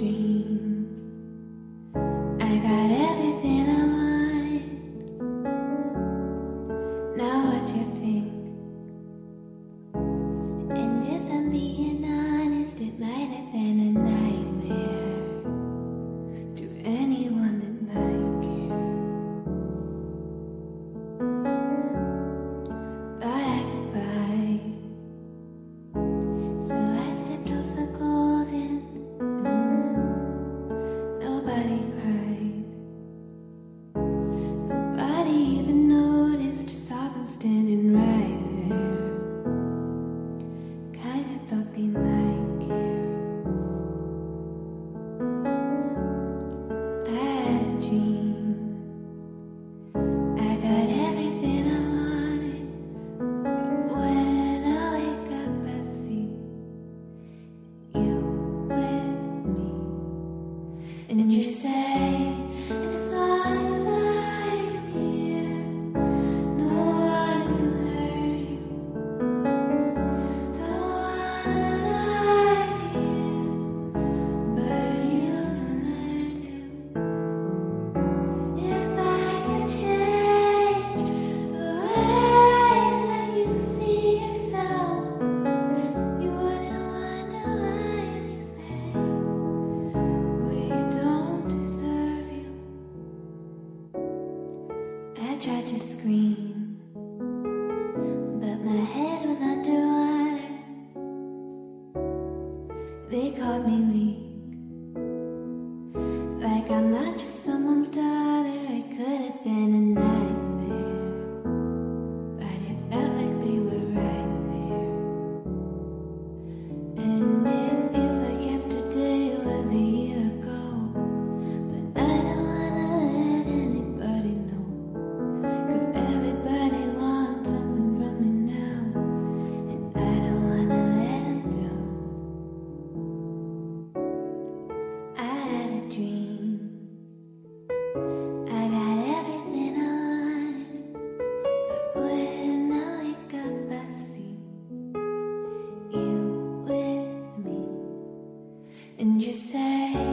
dream. tried to scream, but my head was underwater. They called me weak. And you say